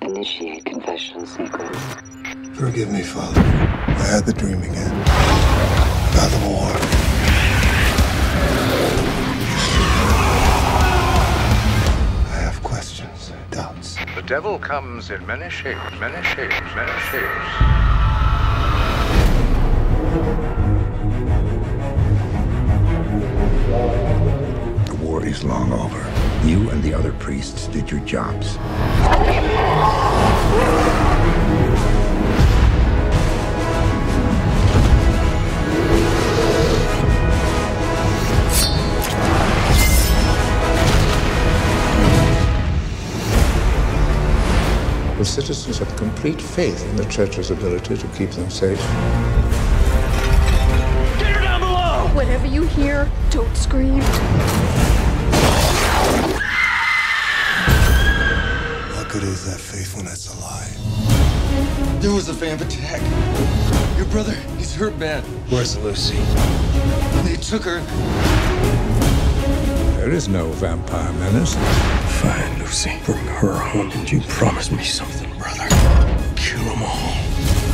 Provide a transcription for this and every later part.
initiate confessional sequence. Forgive me, Father. I had the dream again. About the war. I have questions, doubts. The devil comes in many shapes, many shapes, many shapes. The war is long over. You and the other priests did your jobs. The citizens have complete faith in the church's ability to keep them safe. Get her down below! Whatever you hear, don't scream. Good is that faith when it's a lie? There was a vamp attack. Your brother, he's hurt bad. Where's Lucy? They took her. There is no vampire menace. Find Lucy. Bring her home. And you promise me something, brother. Kill them all.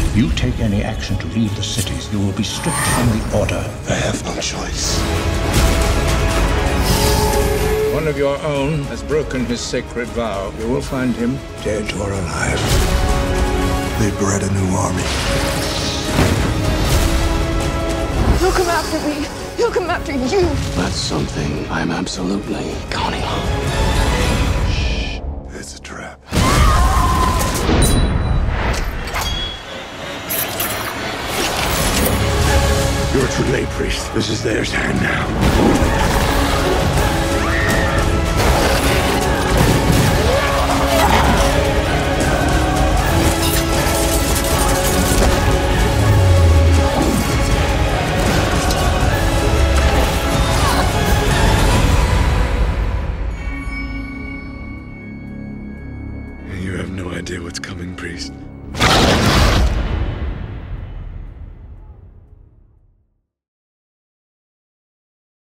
If you take any action to leave the cities, you will be stripped from the order. I have no choice. Of your own has broken his sacred vow. You will find him dead or alive. They bred a new army. He'll come after me. He'll come after you. That's something I'm absolutely counting on. It's a trap. You're a true lay priest. This is their turn now. No idea what's coming, priest.